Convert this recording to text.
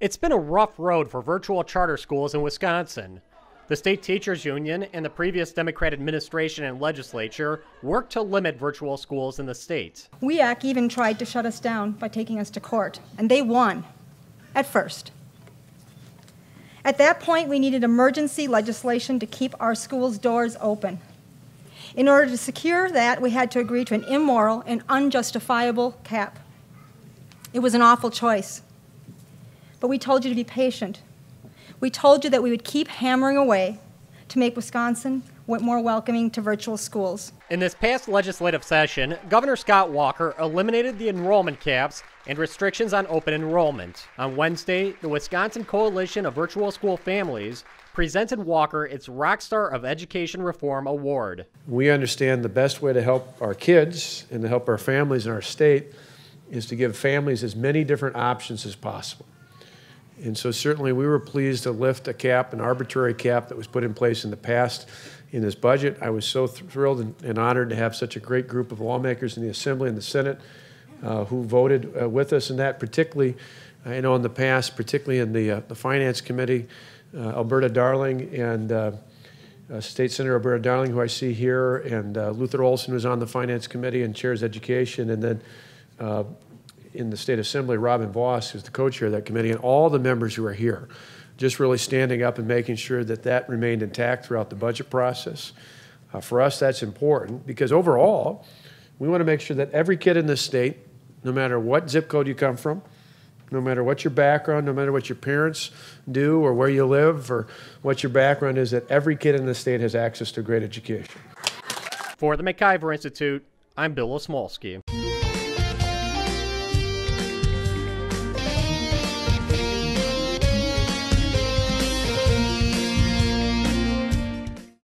It's been a rough road for virtual charter schools in Wisconsin. The state teachers union and the previous Democrat administration and legislature worked to limit virtual schools in the state. WEAC even tried to shut us down by taking us to court, and they won at first. At that point, we needed emergency legislation to keep our schools' doors open. In order to secure that, we had to agree to an immoral and unjustifiable cap. It was an awful choice. But we told you to be patient. We told you that we would keep hammering away to make Wisconsin more welcoming to virtual schools. In this past legislative session, Governor Scott Walker eliminated the enrollment caps and restrictions on open enrollment. On Wednesday, the Wisconsin Coalition of Virtual School Families presented Walker its Rockstar of Education Reform Award. We understand the best way to help our kids and to help our families in our state is to give families as many different options as possible. And so certainly we were pleased to lift a cap, an arbitrary cap that was put in place in the past in this budget. I was so thrilled and, and honored to have such a great group of lawmakers in the Assembly and the Senate uh, who voted uh, with us in that, particularly, I know in the past, particularly in the, uh, the Finance Committee, uh, Alberta Darling and uh, uh, State Senator Alberta Darling, who I see here, and Luther Olsen was on the Finance Committee and chairs education, and then in the State Assembly, Robin Vos, who's the co-chair of that committee, and all the members who are here, just really standing up and making sure that that remained intact throughout the budget process. Uh, for us, that's important because overall, we want to make sure that every kid in this state, no matter what zip code you come from, no matter what your background, no matter what your parents do or where you live or what your background is, that every kid in the state has access to great education. For the MacIver Institute, I'm Bill Osmulski.